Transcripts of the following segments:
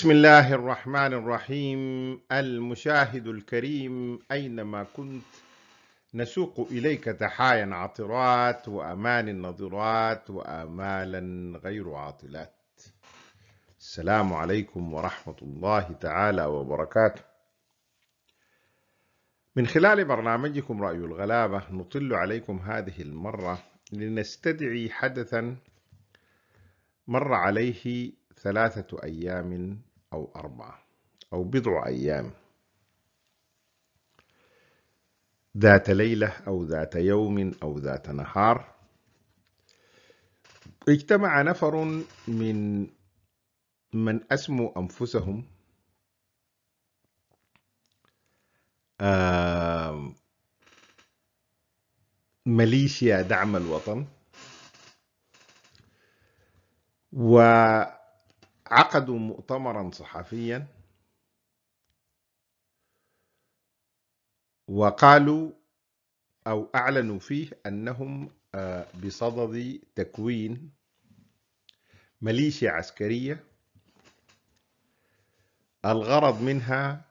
بسم الله الرحمن الرحيم المشاهد الكريم أينما كنت نسوق إليك تحايا عطرات وأمان نظرات وآمالا غير عاطلات السلام عليكم ورحمة الله تعالى وبركاته من خلال برنامجكم رأي الغلابة نطل عليكم هذه المرة لنستدعي حدثا مر عليه ثلاثة أيام أو أربعة أو بضع أيام. ذات ليلة أو ذات يوم أو ذات نهار. اجتمع نفر من من أسموا أنفسهم. ميليشيا دعم الوطن. وعقدوا مؤتمرا صحفيا وقالوا أو أعلنوا فيه أنهم بصدد تكوين ميليشيا عسكرية الغرض منها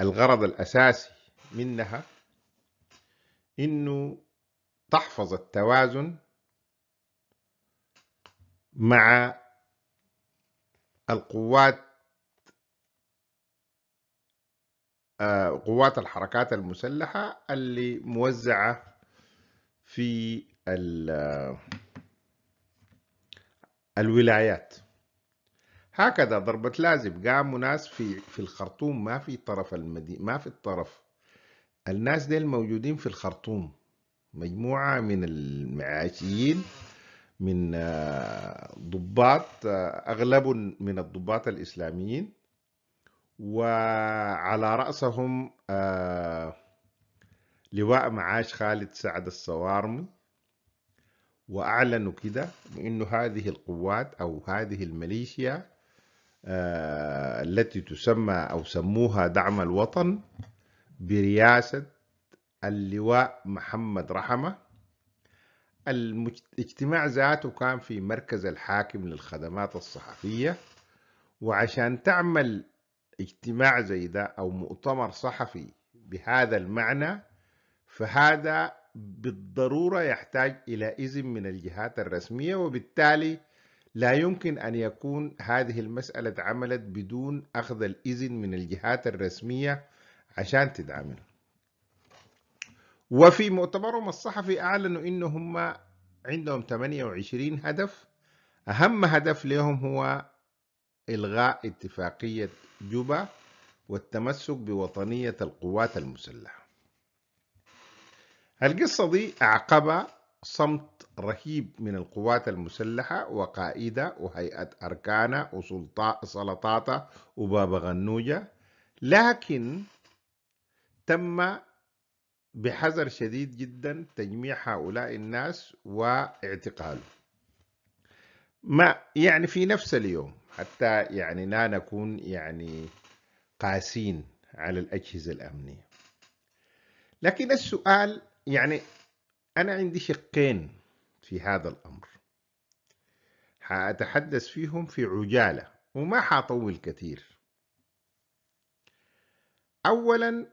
الغرض الأساسي منها إنه تحفظ التوازن مع القوات قوات الحركات المسلحة اللي موزعة في الولايات. هكذا ضربة لازم قاموا ناس في في الخرطوم ما في طرف المدينة ما في الطرف. الناس دي الموجودين في الخرطوم. مجموعة من المعاشيين من ضباط أغلب من الضباط الإسلاميين وعلى رأسهم لواء معاش خالد سعد الصوارمي. وأعلنوا كده إنه هذه القوات أو هذه الميليشيا التي تسمى أو سموها دعم الوطن برئاسة اللواء محمد رحمة الاجتماع ذاته كان في مركز الحاكم للخدمات الصحفية وعشان تعمل اجتماع زي ده أو مؤتمر صحفي بهذا المعنى فهذا بالضرورة يحتاج إلى إذن من الجهات الرسمية وبالتالي لا يمكن أن يكون هذه المسألة عملت بدون أخذ الإذن من الجهات الرسمية عشان تتعمل وفي مؤتمرهم الصحفي أعلنوا إنهم عندهم 28 هدف. أهم هدف لهم هو إلغاء اتفاقية جوبا والتمسك بوطنية القوات المسلحة. القصة دي أعقب صمت رهيب من القوات المسلحة وقائدة وهيئة أركانة وسلطاتها وبابا غنوجة لكن تم بحذر شديد جدا تجميع هؤلاء الناس واعتقالهم ما يعني في نفس اليوم حتى يعني لا نكون يعني قاسين على الأجهزة الأمنية. لكن السؤال يعني أنا عندي شقين في هذا الأمر. حأتحدث فيهم في عجالة وما حطول كثير. أولا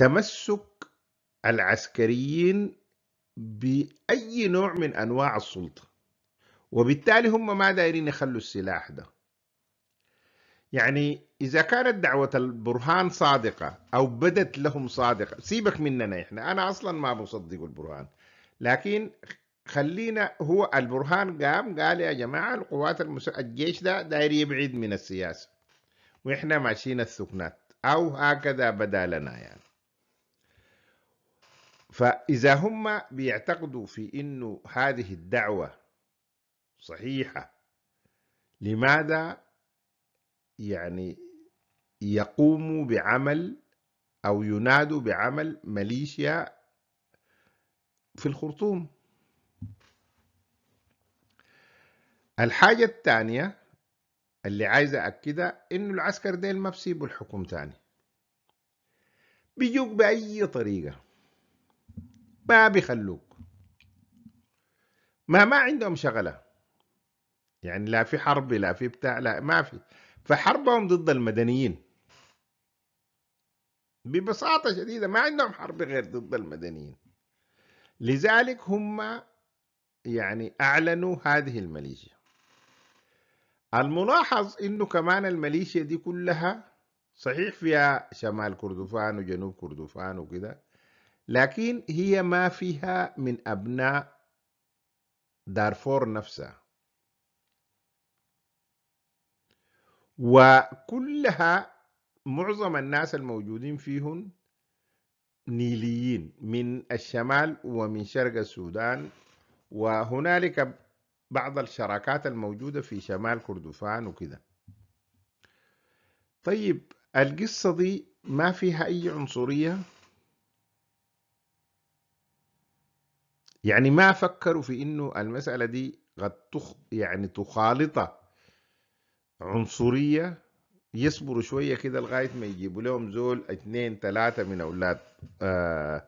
تمسك العسكريين بأي نوع من أنواع السلطة. وبالتالي هم ما دايرين يخلوا السلاح ده. يعني إذا كانت دعوة البرهان صادقة أو بدت لهم صادقة سيبك مننا إحنا أنا أصلا ما بصدق البرهان. لكن خلينا هو البرهان قام قال يا جماعة القوات المس... الجيش ده داير يبعد من السياسة. وإحنا ماشيين السكنات. أو هكذا بدا لنا يعني. فإذا هم بيعتقدوا في إنه هذه الدعوة صحيحة لماذا يعني يقوموا بعمل أو ينادوا بعمل ميليشيا في الخرطوم؟ الحاجة الثانية اللي عايز أكدها إنه العسكر ديل ما بسيبوا الحكم تاني. بيجوك بأي طريقة. ما بيخلوك. ما ما عندهم شغلة. يعني لا في حرب لا في بتاع لا ما في. فحربهم ضد المدنيين. ببساطة شديدة ما عندهم حرب غير ضد المدنيين. لذلك هم يعني أعلنوا هذه الميليشيا. الملاحظ إنه كمان الميليشيا دي كلها صحيح فيها شمال كردفان وجنوب كردفان وكده لكن هي ما فيها من أبناء دارفور نفسها وكلها معظم الناس الموجودين فيهم نيليين من الشمال ومن شرق السودان وهنالك بعض الشراكات الموجودة في شمال كردفان وكده طيب القصة دي ما فيها أي عنصرية؟ يعني ما فكروا في إنه المسألة دي قد تخ يعني تخالط عنصرية يصبروا شوية كده لغاية ما يجيبوا لهم زول اثنين ثلاثة من أولاد آه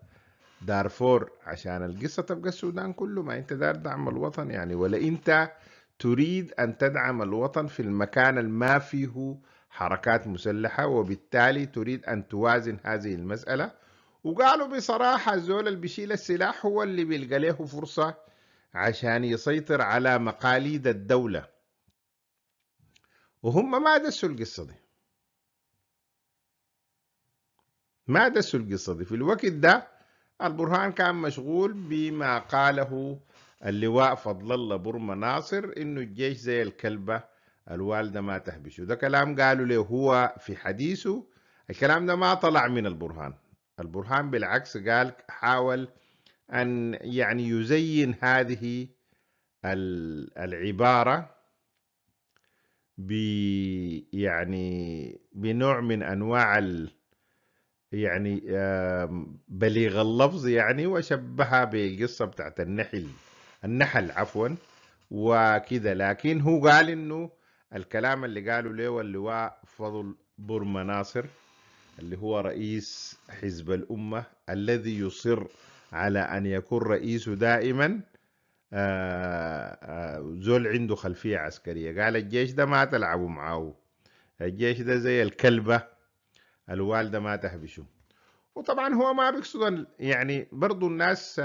دارفور عشان القصة تبقى السودان كله. ما أنت دار دعم الوطن يعني ولا أنت تريد أن تدعم الوطن في المكان الما فيه حركات مسلحة وبالتالي تريد أن توازن هذه المسألة وقالوا بصراحة الزول اللي بيشيل السلاح هو اللي بيلقى له فرصة عشان يسيطر على مقاليد الدولة. وهم ما دسوا القصة دي. ما دسوا القصة دي. في الوقت ده البرهان كان مشغول بما قاله اللواء فضل الله برما ناصر إنه الجيش زي الكلبة الوالدة ما تهبشه ده كلام قالوا له هو في حديثه. الكلام ده ما طلع من البرهان. البرهان بالعكس قال حاول أن يعني يزين هذه العبارة يعني بنوع من أنواع يعني بليغ اللفظ يعني وشبهها بالقصة بتاعت النحل النحل عفوا وكذا. لكن هو قال إنه الكلام اللي قالوا له اللواء فضل برما ناصر اللي هو رئيس حزب الأمة الذي يصر على أن يكون رئيسه دائما زول عنده خلفية عسكرية. قال الجيش ده ما تلعبوا معاه الجيش ده زي الكلبة الوالدة ما تهبشه وطبعا هو ما بيقصد يعني برضو الناس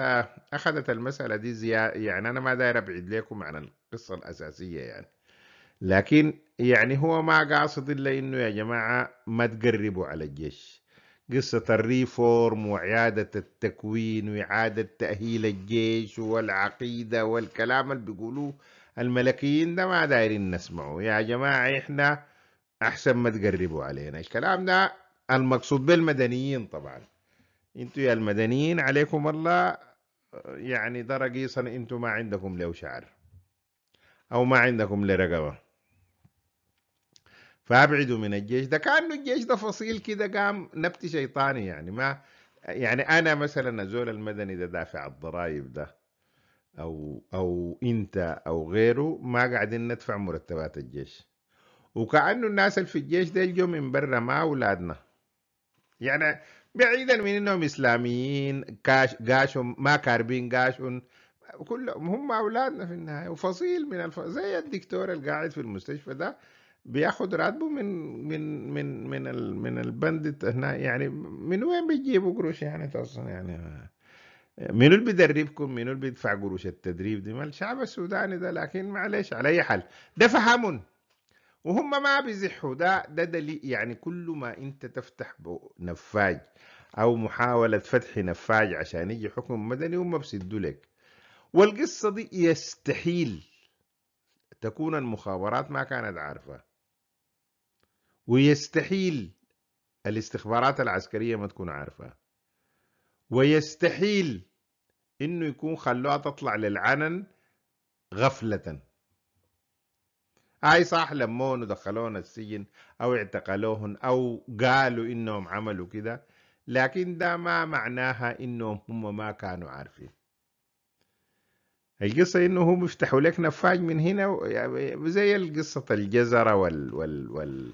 أخذت المسألة دي زياده يعني أنا ما داير أبعد لكم عن القصة الأساسية يعني. لكن يعني هو ما قاصد إلا إنه يا جماعة ما تقربوا على الجيش. قصة الريفورم وإعادة التكوين وإعادة تأهيل الجيش والعقيدة والكلام اللي بيقولوه الملكيين ده ما دايرين نسمعه. يا جماعة إحنا أحسن ما تقربوا علينا. الكلام ده المقصود بالمدنيين طبعا. إنتوا يا المدنيين عليكم الله يعني ده رقيصا إنتوا ما عندكم له شعر. أو ما عندكم لرقبة. فابعدوا من الجيش. ده كأنه الجيش ده فصيل كده قام نبت شيطاني يعني. ما يعني أنا مثلا الزول المدني ده دافع الضرائب ده أو أو أنت أو غيره ما قاعدين ندفع مرتبات الجيش. وكأنه الناس اللي في الجيش ده جو من برا ما أولادنا. يعني بعيدا من إنهم إسلاميين كاش قاشهم ما كاربين قاشهم. كلهم هم أولادنا في النهاية. وفصيل من الف... زي الدكتور القاعد في المستشفى ده بياخد راتبه من من من من ال... من البند هنا. يعني من وين بيجيبوا قروش يعني أصلا؟ يعني منو اللي بيدربكم؟ منو اللي بيدفع قروش التدريب دي؟ ما الشعب السوداني ده لكن معلش على أي حال ده فهمون وهم ما بيزحوا. ده ده دليل. يعني كل ما أنت تفتح نفاج أو محاولة فتح نفاج عشان يجي حكم مدني هم بيسدوا لك. والقصة دي يستحيل تكون المخابرات ما كانت عارفة. ويستحيل الاستخبارات العسكرية ما تكون عارفة ويستحيل إنه يكون خلوها تطلع للعلن غفلة. هاي صح لمون ودخلوهم السجن أو اعتقلوهم أو قالوا إنهم عملوا كده لكن ده ما معناها إنهم هم ما كانوا عارفين. القصة إنه هم يفتحوا لك نفاج من هنا يعني زي القصة الجزرة وال وال وال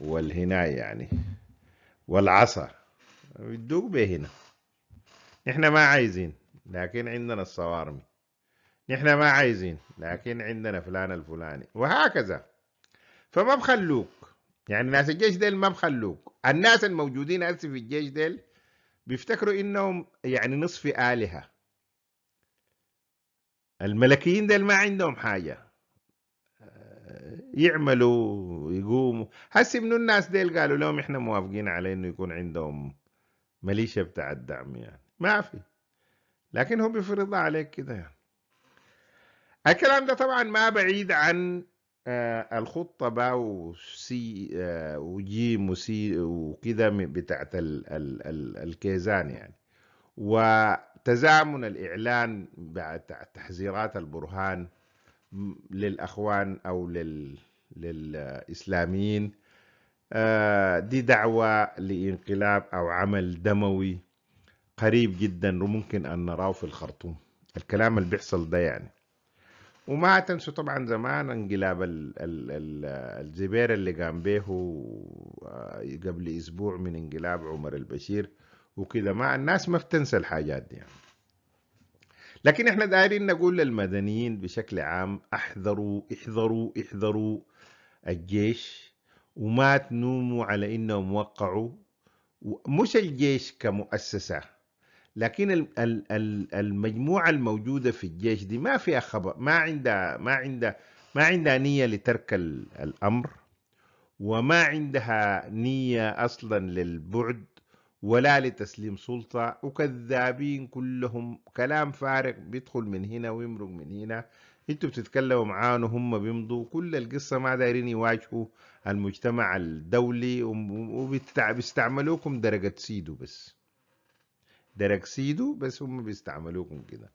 والهنا يعني. والعصا. يدوك به هنا. نحن ما عايزين لكن عندنا الصوارمي. نحن ما عايزين لكن عندنا فلان الفلاني. وهكذا. فما بخلوك. يعني ناس الجيش ديل ما بخلوك. الناس الموجودين هسه في الجيش ديل بيفتكروا إنهم يعني نصف آلهة. الملكيين ديل ما عندهم حاجة. يعملوا يقوموا. هسه من الناس ديل قالوا لهم إحنا موافقين على إنه يكون عندهم ميليشيا بتاع الدعم يعني. ما في. لكن هو بيفرضها عليك كده يعني. الكلام ده طبعا ما بعيد عن آه الخطة با وسي آه وجيم وسي وكده بتاعت ال ال ال الكيزان يعني. وتزامن الإعلان بعد تحذيرات البرهان. للأخوان أو لل للإسلاميين آه دي دعوة لإنقلاب أو عمل دموي قريب جدا وممكن أن نراه في الخرطوم. الكلام اللي بيحصل ده يعني. وما تنسوا طبعا زمان انقلاب ال ال ال الزبير اللي قام به قبل أسبوع من انقلاب عمر البشير وكذا. ما الناس ما بتنسى الحاجات دي يعني. لكن إحنا دايرين نقول للمدنيين بشكل عام احذروا احذروا احذروا الجيش وما تنوموا على إنهم وقعوا. مش الجيش كمؤسسة لكن المجموعة الموجودة في الجيش دي ما فيها خبر ما عندها ما عندها ما عندها نية لترك الأمر وما عندها نية أصلا للبعد. ولا لتسليم سلطة وكذابين كلهم كلام فارغ بيدخل من هنا ويمرق من هنا. أنتوا بتتكلموا معاهم وهم بيمضوا. كل القصة ما دايرين يواجهوا المجتمع الدولي وبيستعملوكم درجة سيدو بس. دركسيدو بس هم بيستعملوكم كده.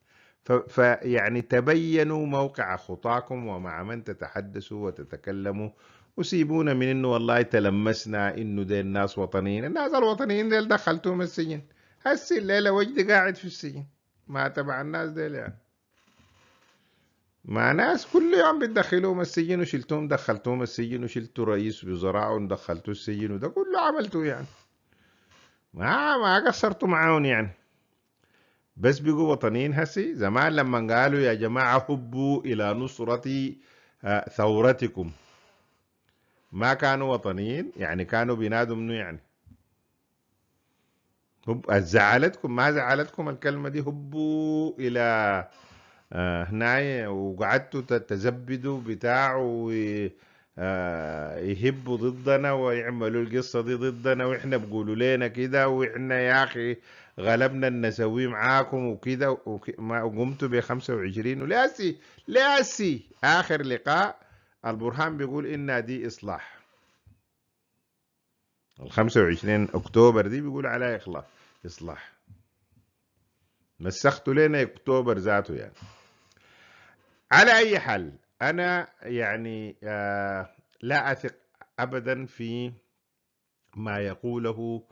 فيعني تبينوا موقع خطاكم ومع من تتحدثوا وتتكلموا. وسيبونا من إنه والله تلمسنا إنه دي الناس وطنيين. الناس الوطنيين ديل دخلتوهم السجن. هسي الليلة وجدي قاعد في السجن. ما تبع الناس ديل يعني. مع ناس كل يوم بتدخلوهم السجن وشلتوهم دخلتوهم السجن وشلتوا رئيس وزراء ودخلتوا السجن وده كله عملتوه يعني. ما ما قصرتوا معاهم يعني. بس بقوا وطنيين هسي زمان لما قالوا يا جماعة هبوا إلى نصرة آه، ثورتكم. ما كانوا وطنيين يعني كانوا بينادوا منه يعني؟ هب زعلتكم؟ ما زعلتكم الكلمة دي؟ هبوا إلى آه، هنا وقعدتوا تتزبدوا بتاع آه، يهبوا ضدنا ويعملوا القصة دي ضدنا وإحنا بقولوا لنا كده وإحنا يا أخي غلبنا النسوي معاكم وكده وقمتوا ب 25 ولاسي لاسي آخر لقاء البرهان بيقول إن دي إصلاح. ال 25 أكتوبر دي بيقول عليها إخلاص إصلاح. مسختوا لنا أكتوبر ذاته يعني. على أي حال أنا يعني آه لا أثق أبدا في ما يقوله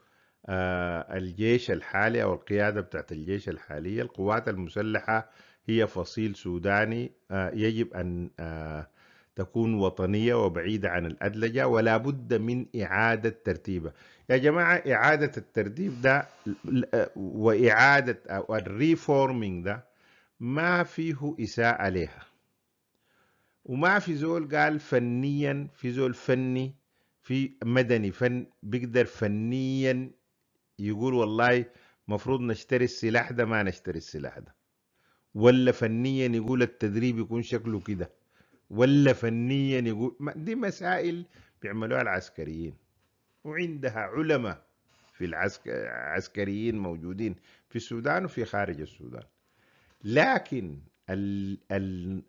الجيش الحالي أو القيادة بتاعت الجيش الحالية القوات المسلحة هي فصيل سوداني آه يجب أن آه تكون وطنية وبعيدة عن الأدلجة ولا بد من إعادة ترتيبها. يا جماعة إعادة الترتيب ده وإعادة أو الريفورمينج ده ما فيه إساءة عليها. وما في زول قال فنيا في زول فني في مدني فن بيقدر فنيا يقول والله مفروض نشتري السلاح ده ما نشتري السلاح ده. ولا فنيا يقول التدريب يكون شكله كده ولا فنيا يقول دي مسائل بيعملوها العسكريين. وعندها علماء في العسكريين موجودين في السودان وفي خارج السودان. لكن ال ال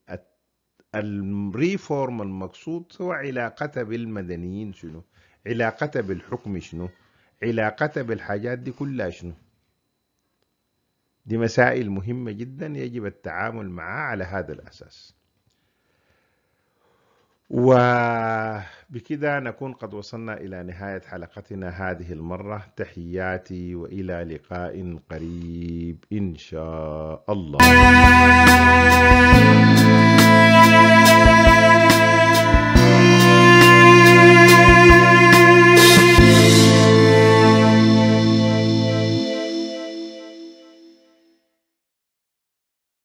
الريفورم المقصود هو علاقتها بالمدنيين شنو علاقتها بالحكم شنو علاقتها بالحاجات دي كلها شنو؟ دي مسائل مهمة جدا يجب التعامل معها على هذا الأساس. بكده نكون قد وصلنا إلى نهاية حلقتنا هذه المرة. تحياتي وإلى لقاء قريب إن شاء الله.